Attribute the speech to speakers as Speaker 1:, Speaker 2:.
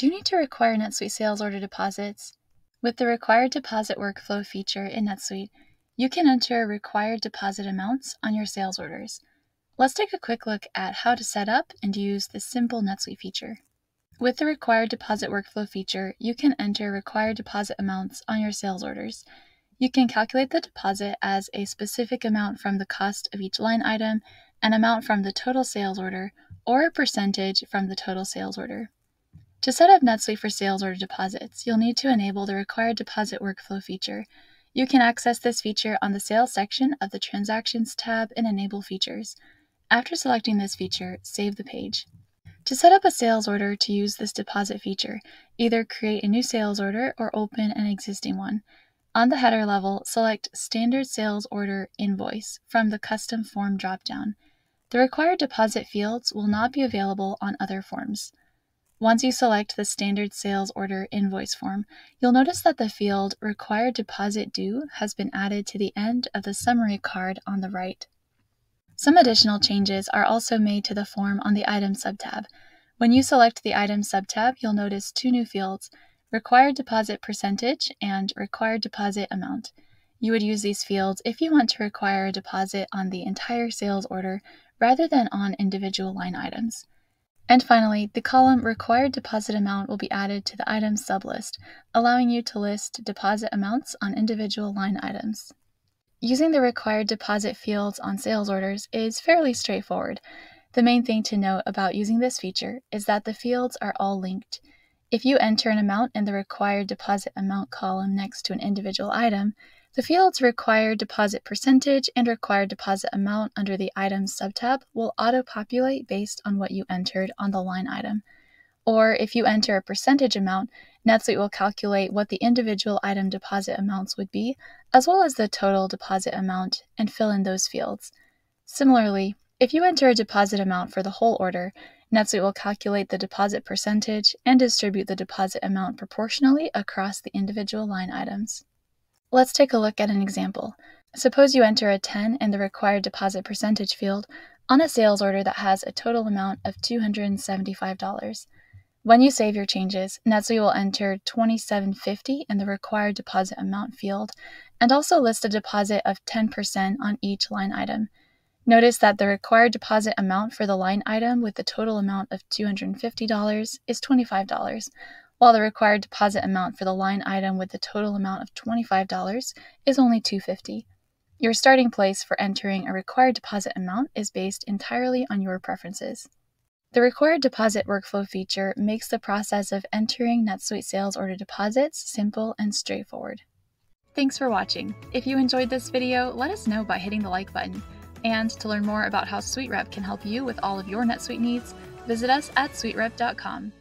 Speaker 1: Do you need to require NetSuite sales order deposits? With the required deposit workflow feature in NetSuite, you can enter required deposit amounts on your sales orders. Let's take a quick look at how to set up and use this simple NetSuite feature. With the required deposit workflow feature, you can enter required deposit amounts on your sales orders. You can calculate the deposit as a specific amount from the cost of each line item, an amount from the total sales order, or a percentage from the total sales order. To set up NetSuite for sales order deposits, you'll need to enable the required deposit workflow feature. You can access this feature on the Sales section of the Transactions tab in Enable Features. After selecting this feature, save the page. To set up a sales order to use this deposit feature, either create a new sales order or open an existing one. On the header level, select Standard Sales Order Invoice from the Custom Form dropdown. The required deposit fields will not be available on other forms. Once you select the standard sales order invoice form, you'll notice that the field Required Deposit Due has been added to the end of the summary card on the right. Some additional changes are also made to the form on the Item subtab. When you select the Item subtab, you'll notice two new fields, Required Deposit Percentage and Required Deposit Amount. You would use these fields if you want to require a deposit on the entire sales order rather than on individual line items. And finally, the column Required Deposit Amount will be added to the item sublist, allowing you to list deposit amounts on individual line items. Using the required deposit fields on sales orders is fairly straightforward. The main thing to note about using this feature is that the fields are all linked. If you enter an amount in the required deposit amount column next to an individual item, the fields required deposit percentage and required deposit amount under the items subtab will auto-populate based on what you entered on the line item. Or if you enter a percentage amount, NetSuite will calculate what the individual item deposit amounts would be, as well as the total deposit amount, and fill in those fields. Similarly, if you enter a deposit amount for the whole order, NetSuite will calculate the deposit percentage and distribute the deposit amount proportionally across the individual line items. Let's take a look at an example. Suppose you enter a 10 in the required deposit percentage field on a sales order that has a total amount of $275. When you save your changes, NetSuite will enter 2750 in the required deposit amount field and also list a deposit of 10% on each line item. Notice that the required deposit amount for the line item with the total amount of $250 is $25, while the required deposit amount for the line item with the total amount of $25 is only 250. Your starting place for entering a required deposit amount is based entirely on your preferences. The required deposit workflow feature makes the process of entering NetSuite sales order deposits simple and straightforward. Thanks for watching. If you enjoyed this video, let us know by hitting the like button. And to learn more about how SuiteRep can help you with all of your NetSuite needs, visit us at suiterep.com.